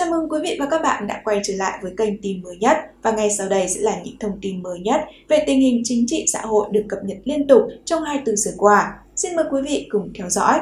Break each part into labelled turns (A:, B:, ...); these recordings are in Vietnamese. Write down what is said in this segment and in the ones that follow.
A: Chào mừng quý vị và các bạn đã quay trở lại với kênh tin mới nhất và ngay sau đây sẽ là những thông tin mới nhất về tình hình chính trị xã hội được cập nhật liên tục trong 24 giờ qua. Xin mời quý vị cùng theo dõi.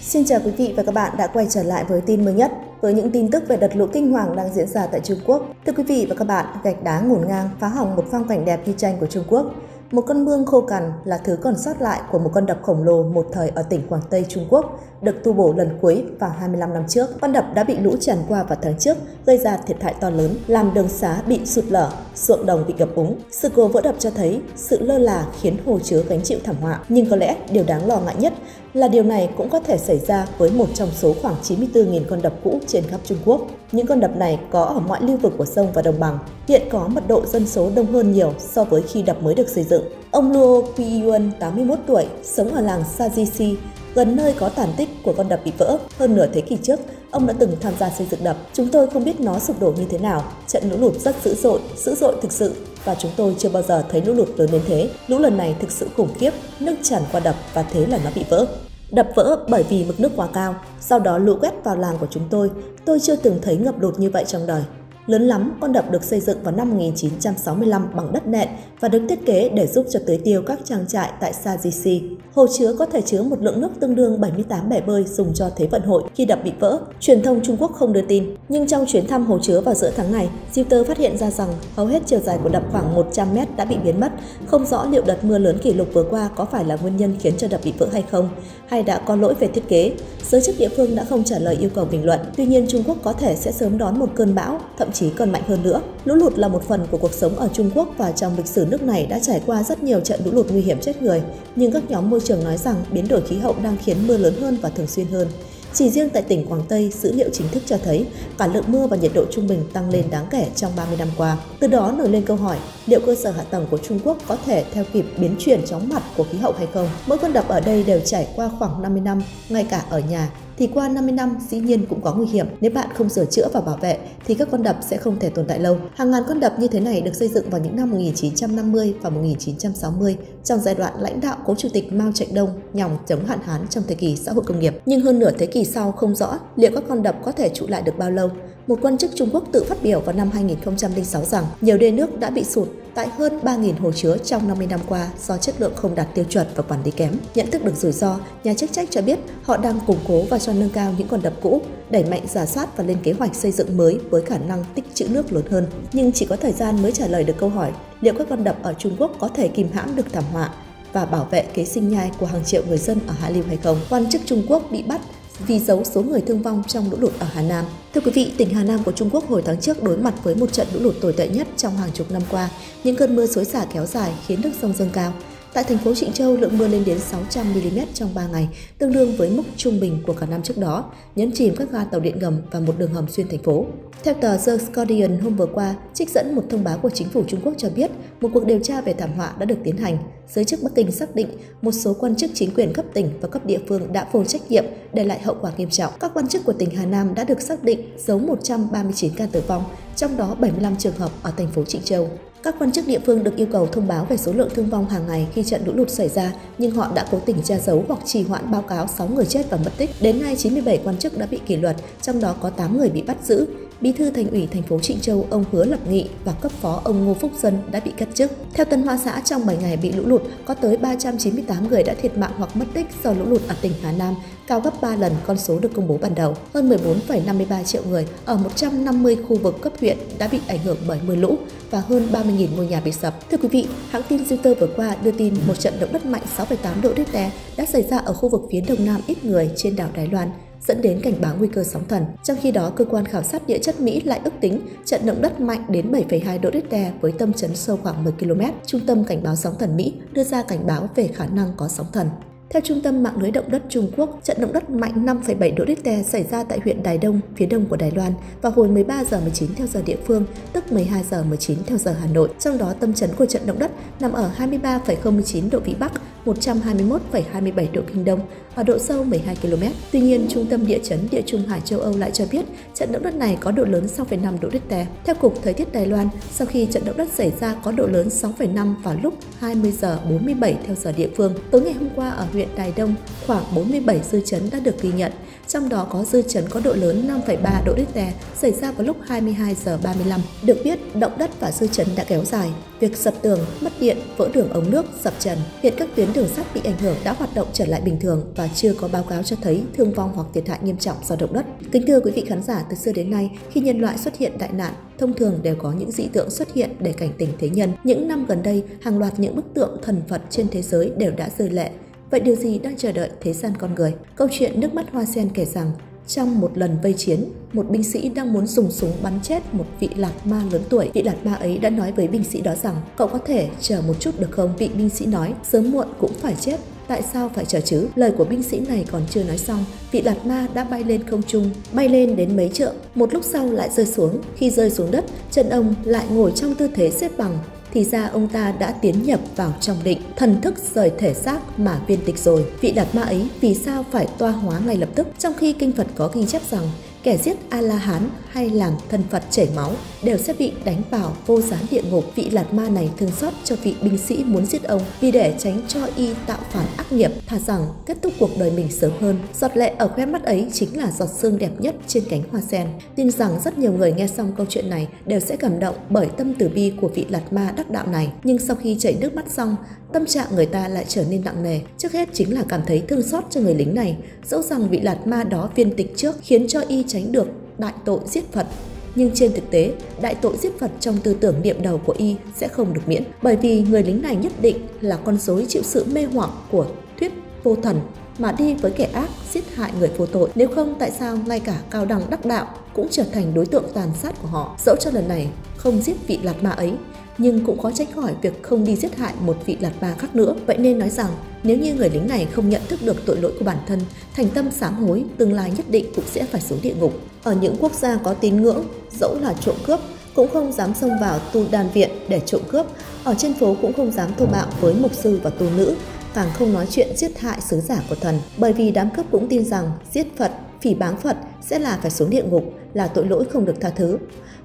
B: Xin chào quý vị và các bạn đã quay trở lại với tin mới nhất với những tin tức về đợt lũ kinh hoàng đang diễn ra tại Trung Quốc. Thưa quý vị và các bạn, gạch đá ngổn ngang phá hỏng một phong cảnh đẹp như tranh của Trung Quốc. Một con mương khô cằn là thứ còn sót lại của một con đập khổng lồ một thời ở tỉnh Quảng Tây Trung Quốc, được tu bổ lần cuối vào 25 năm trước. Con đập đã bị lũ tràn qua vào tháng trước, gây ra thiệt hại to lớn, làm đường xá bị sụt lở, ruộng đồng bị ngập úng. Sự cố vỡ đập cho thấy sự lơ là khiến hồ chứa gánh chịu thảm họa. Nhưng có lẽ điều đáng lo ngại nhất là điều này cũng có thể xảy ra với một trong số khoảng 94.000 con đập cũ trên khắp Trung Quốc. Những con đập này có ở mọi lưu vực của sông và đồng bằng, hiện có mật độ dân số đông hơn nhiều so với khi đập mới được xây dựng. Ông Luo Piyuan, 81 tuổi, sống ở làng Sajisi, gần nơi có tàn tích của con đập bị vỡ. Hơn nửa thế kỷ trước, ông đã từng tham gia xây dựng đập. Chúng tôi không biết nó sụp đổ như thế nào. Trận lũ lụt rất dữ dội, dữ dội thực sự và chúng tôi chưa bao giờ thấy lũ lụt lớn đến thế. Lũ lần này thực sự khủng khiếp, nước tràn qua đập và thế là nó bị vỡ. Đập vỡ bởi vì mực nước quá cao, sau đó lũ quét vào làng của chúng tôi. Tôi chưa từng thấy ngập lụt như vậy trong đời. Lớn lắm, con đập được xây dựng vào năm 1965 bằng đất nện và được thiết kế để giúp cho tưới tiêu các trang trại tại Sajisi. Hồ chứa có thể chứa một lượng nước tương đương 78 bể bơi dùng cho Thế vận hội khi đập bị vỡ. Truyền thông Trung Quốc không đưa tin, nhưng trong chuyến thăm hồ chứa vào giữa tháng này, Reuters phát hiện ra rằng hầu hết chiều dài của đập khoảng 100 mét đã bị biến mất. Không rõ liệu đợt mưa lớn kỷ lục vừa qua có phải là nguyên nhân khiến cho đập bị vỡ hay không, hay đã có lỗi về thiết kế. Giới chức địa phương đã không trả lời yêu cầu bình luận. Tuy nhiên, Trung Quốc có thể sẽ sớm đón một cơn bão, thậm chí chí còn mạnh hơn nữa. Lũ lụt là một phần của cuộc sống ở Trung Quốc và trong lịch sử nước này đã trải qua rất nhiều trận lũ lụt nguy hiểm chết người. Nhưng các nhóm môi trường nói rằng biến đổi khí hậu đang khiến mưa lớn hơn và thường xuyên hơn. Chỉ riêng tại tỉnh Quảng Tây, dữ liệu chính thức cho thấy cả lượng mưa và nhiệt độ trung bình tăng lên đáng kể trong 30 năm qua. Từ đó nổi lên câu hỏi, liệu cơ sở hạ tầng của Trung Quốc có thể theo kịp biến chuyển chóng mặt của khí hậu hay không? Mỗi con đập ở đây đều trải qua khoảng 50 năm, ngay cả ở nhà thì qua 50 năm, dĩ nhiên cũng có nguy hiểm. Nếu bạn không sửa chữa và bảo vệ, thì các con đập sẽ không thể tồn tại lâu. Hàng ngàn con đập như thế này được xây dựng vào những năm 1950 và 1960 trong giai đoạn lãnh đạo cố chủ tịch Mao Trạch Đông nhằm chống hạn hán trong thời kỳ xã hội công nghiệp. Nhưng hơn nửa thế kỷ sau không rõ liệu các con đập có thể trụ lại được bao lâu. Một quan chức Trung Quốc tự phát biểu vào năm 2006 rằng nhiều đê nước đã bị sụt tại hơn 3.000 hồ chứa trong 50 năm qua do chất lượng không đạt tiêu chuẩn và quản lý kém. Nhận thức được rủi ro, nhà chức trách cho biết họ đang củng cố và cho nâng cao những con đập cũ, đẩy mạnh giả soát và lên kế hoạch xây dựng mới với khả năng tích trữ nước lớn hơn. Nhưng chỉ có thời gian mới trả lời được câu hỏi liệu các con đập ở Trung Quốc có thể kìm hãm được thảm họa và bảo vệ kế sinh nhai của hàng triệu người dân ở Hạ Lưu hay không. Quan chức Trung Quốc bị bắt vì giấu số người thương vong trong lũ lụt ở Hà Nam. Thưa quý vị, tỉnh Hà Nam của Trung Quốc hồi tháng trước đối mặt với một trận lũ lụt tồi tệ nhất trong hàng chục năm qua. Những cơn mưa xối xả kéo dài khiến nước sông dâng cao. Tại thành phố Trịnh Châu, lượng mưa lên đến 600 mm trong 3 ngày, tương đương với mức trung bình của cả năm trước đó, nhấn chìm các ga tàu điện ngầm và một đường hầm xuyên thành phố. Theo tờ The Guardian hôm vừa qua, trích dẫn một thông báo của chính phủ Trung Quốc cho biết một cuộc điều tra về thảm họa đã được tiến hành. Giới chức Bắc Kinh xác định một số quan chức chính quyền cấp tỉnh và cấp địa phương đã vô trách nhiệm để lại hậu quả nghiêm trọng. Các quan chức của tỉnh Hà Nam đã được xác định giấu 139 ca tử vong, trong đó 75 trường hợp ở thành phố Trịnh Châu. Các quan chức địa phương được yêu cầu thông báo về số lượng thương vong hàng ngày khi trận lũ lụt xảy ra, nhưng họ đã cố tình che giấu hoặc trì hoãn báo cáo 6 người chết và mất tích. Đến nay, 97 quan chức đã bị kỷ luật, trong đó có 8 người bị bắt giữ. Bí thư thành ủy thành phố Trịnh Châu ông Hứa Lập Nghị và cấp phó ông Ngô Phúc Dân đã bị cách chức. Theo Tân Hoa xã, trong 7 ngày bị lũ lụt, có tới 398 người đã thiệt mạng hoặc mất tích do lũ lụt ở tỉnh Hà Nam, cao gấp 3 lần con số được công bố ban đầu. Hơn 14,53 triệu người ở 150 khu vực cấp huyện đã bị ảnh hưởng bởi mưa lũ và hơn 30.000 ngôi nhà bị sập. Thưa quý vị, hãng tin Reuters vừa qua đưa tin một trận động đất mạnh 6,8 độ Richter đã xảy ra ở khu vực phía đông nam ít người trên đảo Đài Loan dẫn đến cảnh báo nguy cơ sóng thần. Trong khi đó, cơ quan khảo sát địa chất Mỹ lại ước tính trận động đất mạnh đến 7,2 độ Richter với tâm chấn sâu khoảng 10 km. Trung tâm cảnh báo sóng thần Mỹ đưa ra cảnh báo về khả năng có sóng thần. Theo Trung tâm Mạng lưới động đất Trung Quốc, trận động đất mạnh 5,7 độ Richter xảy ra tại huyện Đài Đông, phía đông của Đài Loan vào hồi 13 giờ 19 theo giờ địa phương, tức 12 giờ 19 theo giờ Hà Nội. Trong đó tâm chấn của trận động đất nằm ở 23,09 độ Vĩ Bắc, 121,27 độ kinh đông ở độ sâu 12 km. Tuy nhiên, Trung tâm Địa chấn Địa Trung Hải châu Âu lại cho biết trận động đất này có độ lớn 6,5 độ Richter. Theo Cục Thời tiết Đài Loan, sau khi trận động đất xảy ra có độ lớn 6,5 vào lúc 20 giờ 47 theo giờ địa phương, tối ngày hôm qua ở huyện Đài Đông, khoảng 47 dư chấn đã được ghi nhận, trong đó có dư chấn có độ lớn 5,3 độ Richter xảy ra vào lúc 22 giờ 35. Được biết, động đất và dư chấn đã kéo dài. Việc sập tường, mất điện, vỡ đường ống nước, sập trần. Hiện các tuyến đường sắt bị ảnh hưởng đã hoạt động trở lại bình thường và chưa có báo cáo cho thấy thương vong hoặc thiệt hại nghiêm trọng do động đất. Kính thưa quý vị khán giả, từ xưa đến nay, khi nhân loại xuất hiện đại nạn, thông thường đều có những dị tượng xuất hiện để cảnh tỉnh thế nhân. Những năm gần đây, hàng loạt những bức tượng thần Phật trên thế giới đều đã rơi lệ. Vậy điều gì đang chờ đợi thế gian con người? Câu chuyện nước mắt hoa sen kể rằng trong một lần vây chiến, một binh sĩ đang muốn dùng súng bắn chết một vị lạc ma lớn tuổi. Vị lạc ma ấy đã nói với binh sĩ đó rằng, cậu có thể chờ một chút được không? Vị binh sĩ nói, sớm muộn cũng phải chết. Tại sao phải chờ chứ? Lời của binh sĩ này còn chưa nói xong, vị lạt ma đã bay lên không trung, bay lên đến mấy trượng, một lúc sau lại rơi xuống. Khi rơi xuống đất, chân ông lại ngồi trong tư thế xếp bằng, thì ra ông ta đã tiến nhập vào trong định, thần thức rời thể xác mà viên tịch rồi. Vị đạt ma ấy vì sao phải toa hóa ngay lập tức, trong khi kinh Phật có ghi chép rằng kẻ giết A-la-hán hay làm thân Phật chảy máu đều sẽ bị đánh vào vô gián địa ngục. Vị lạt ma này thương xót cho vị binh sĩ muốn giết ông vì để tránh cho y tạo phản ác nghiệp, thà rằng kết thúc cuộc đời mình sớm hơn. Giọt lệ ở khóe mắt ấy chính là giọt sương đẹp nhất trên cánh hoa sen. Tin rằng rất nhiều người nghe xong câu chuyện này đều sẽ cảm động bởi tâm từ bi của vị lạt ma đắc đạo này. Nhưng sau khi chảy nước mắt xong, tâm trạng người ta lại trở nên nặng nề. Trước hết chính là cảm thấy thương xót cho người lính này, dẫu rằng vị lạt ma đó viên tịch trước khiến cho y tránh được đại tội giết Phật. Nhưng trên thực tế, đại tội giết Phật trong tư tưởng niệm đầu của y sẽ không được miễn, bởi vì người lính này nhất định là con rối chịu sự mê hoặc của thuyết vô thần mà đi với kẻ ác giết hại người vô tội. Nếu không tại sao ngay cả cao đẳng đắc đạo cũng trở thành đối tượng tàn sát của họ. Dẫu cho lần này không giết vị lạt ma ấy, nhưng cũng khó tránh khỏi việc không đi giết hại một vị lạt ma khác nữa. Vậy nên nói rằng, nếu như người lính này không nhận thức được tội lỗi của bản thân, thành tâm sám hối, tương lai nhất định cũng sẽ phải xuống địa ngục. Ở những quốc gia có tín ngưỡng, dẫu là trộm cướp, cũng không dám xông vào tu đan viện để trộm cướp. Ở trên phố cũng không dám thô bạo với mục sư và tu nữ, càng không nói chuyện giết hại sứ giả của thần. Bởi vì đám cướp cũng tin rằng giết Phật, phỉ báng Phật sẽ là phải xuống địa ngục, là tội lỗi không được tha thứ.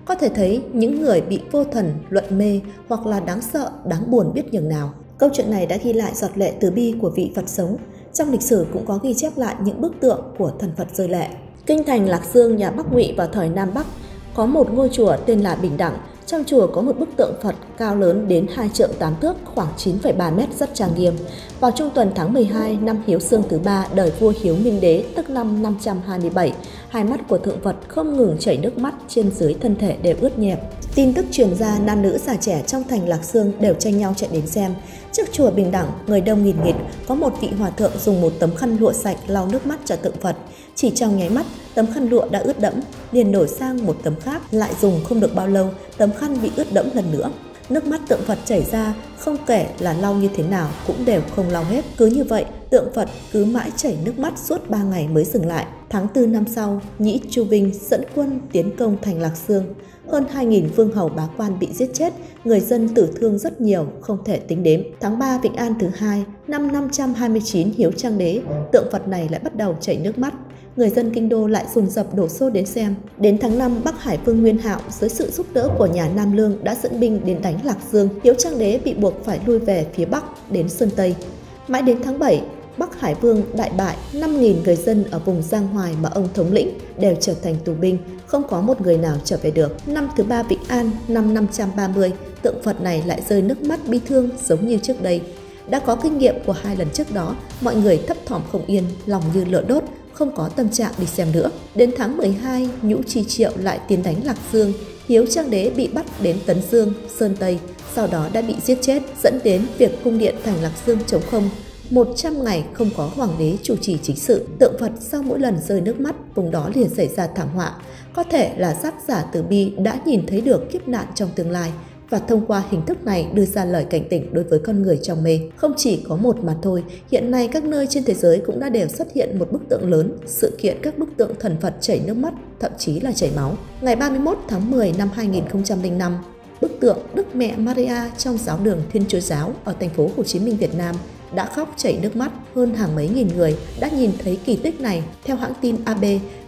B: Có thể thấy những người bị vô thần, luận mê hoặc là đáng sợ, đáng buồn biết nhường nào. Câu chuyện này đã ghi lại giọt lệ từ bi của vị Phật sống. Trong lịch sử cũng có ghi chép lại những bức tượng của thần Phật rơi lệ. Kinh thành Lạc Dương nhà Bắc Ngụy vào thời Nam Bắc có một ngôi chùa tên là Bình Đẳng. Trong chùa có một bức tượng Phật cao lớn đến 2 trượng 8 thước, khoảng 9,3 mét rất trang nghiêm. Vào trung tuần tháng 12 năm Hiếu Sương thứ ba đời vua Hiếu Minh Đế, tức năm 527, hai mắt của thượng Phật không ngừng chảy nước mắt trên dưới thân thể đều ướt nhẹp. Tin tức truyền ra nam nữ già trẻ trong thành Lạc Sương đều tranh nhau chạy đến xem. Trước chùa Bình Đẳng, người đông nghìn nghịt, có một vị hòa thượng dùng một tấm khăn lụa sạch lau nước mắt cho tượng Phật. Chỉ trong nháy mắt, tấm khăn lụa đã ướt đẫm, liền đổi sang một tấm khác, lại dùng không được bao lâu, tấm khăn bị ướt đẫm lần nữa. Nước mắt tượng Phật chảy ra, không kể là lau như thế nào cũng đều không lau hết. Cứ như vậy, tượng Phật cứ mãi chảy nước mắt suốt 3 ngày mới dừng lại. Tháng 4 năm sau, Nhĩ Chu Vinh dẫn quân tiến công thành Lạc Sương, Hơn 2.000 vương hầu bá quan bị giết chết, người dân tử thương rất nhiều, không thể tính đếm. Tháng 3 Vịnh An thứ hai, năm 529 Hiếu Trang Đế, tượng Phật này lại bắt đầu chảy nước mắt người dân kinh đô lại dùng dập đổ xô đến xem. Đến tháng 5, Bắc Hải Vương Nguyên Hạo dưới sự giúp đỡ của nhà Nam Lương đã dẫn binh đến đánh Lạc Dương. Hiếu Trang Đế bị buộc phải lui về phía Bắc đến Sơn Tây. Mãi đến tháng 7, Bắc Hải Vương đại bại 5.000 người dân ở vùng Giang Hoài mà ông thống lĩnh đều trở thành tù binh, không có một người nào trở về được. Năm thứ ba Vĩnh An, năm 530, tượng Phật này lại rơi nước mắt bi thương giống như trước đây. Đã có kinh nghiệm của hai lần trước đó, mọi người thấp thỏm không yên, lòng như lửa đốt, không có tâm trạng đi xem nữa. Đến tháng 12, Nhũ Chi Triệu lại tiến đánh Lạc Dương, Hiếu Trang Đế bị bắt đến Tấn Dương, Sơn Tây, sau đó đã bị giết chết, dẫn đến việc cung điện thành Lạc Dương chống không. 100 ngày không có hoàng đế chủ trì chính sự, tượng Phật sau mỗi lần rơi nước mắt, vùng đó liền xảy ra thảm họa. Có thể là giác giả từ bi đã nhìn thấy được kiếp nạn trong tương lai, và thông qua hình thức này đưa ra lời cảnh tỉnh đối với con người trong mê. Không chỉ có một mà thôi, hiện nay các nơi trên thế giới cũng đã đều xuất hiện một bức tượng lớn, sự kiện các bức tượng thần Phật chảy nước mắt, thậm chí là chảy máu. Ngày 31 tháng 10 năm 2005, bức tượng Đức Mẹ Maria trong giáo đường Thiên Chúa giáo ở thành phố Hồ Chí Minh, Việt Nam đã khóc chảy nước mắt hơn hàng mấy nghìn người đã nhìn thấy kỳ tích này. Theo hãng tin AB,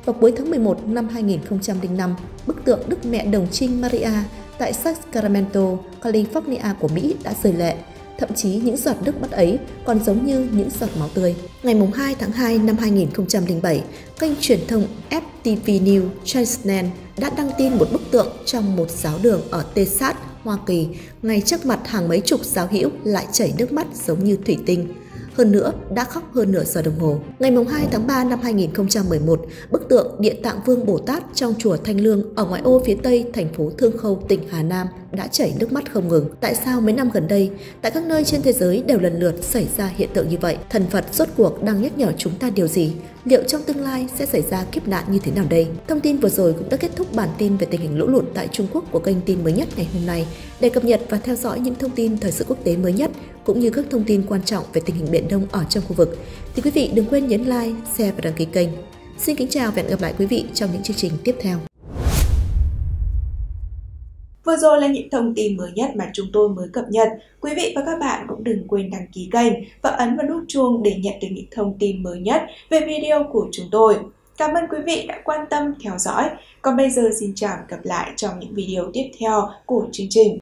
B: vào cuối tháng 11 năm 2005, bức tượng Đức Mẹ Đồng Trinh Maria tại Sacramento, California của Mỹ đã rời lệ. Thậm chí những giọt nước mắt ấy còn giống như những giọt máu tươi. Ngày 2 tháng 2 năm 2007, kênh truyền thông FTV News Channel đã đăng tin một bức tượng trong một giáo đường ở Texas, Hoa Kỳ, ngay trước mặt hàng mấy chục giáo hữu lại chảy nước mắt giống như thủy tinh. Hơn nữa, đã khóc hơn nửa giờ đồng hồ. Ngày 2 tháng 3 năm 2011, bức tượng Địa Tạng Vương Bồ Tát trong chùa Thanh Lương ở ngoại ô phía tây thành phố Thương Khâu, tỉnh Hà Nam đã chảy nước mắt không ngừng. Tại sao mấy năm gần đây, tại các nơi trên thế giới đều lần lượt xảy ra hiện tượng như vậy? Thần Phật rốt cuộc đang nhắc nhở chúng ta điều gì? Liệu trong tương lai sẽ xảy ra kiếp nạn như thế nào đây? Thông tin vừa rồi cũng đã kết thúc bản tin về tình hình lũ lụt tại Trung Quốc của kênh tin mới nhất ngày hôm nay. Để cập nhật và theo dõi những thông tin thời sự quốc tế mới nhất cũng như các thông tin quan trọng về tình hình Biển Đông ở trong khu vực, thì quý vị đừng quên nhấn like, share và đăng ký kênh. Xin kính chào và hẹn gặp lại quý vị trong những chương trình tiếp theo.
A: Vừa rồi là những thông tin mới nhất mà chúng tôi mới cập nhật. Quý vị và các bạn cũng đừng quên đăng ký kênh và ấn vào nút chuông để nhận được những thông tin mới nhất về video của chúng tôi. Cảm ơn quý vị đã quan tâm theo dõi. Còn bây giờ xin chào và gặp lại trong những video tiếp theo của chương trình.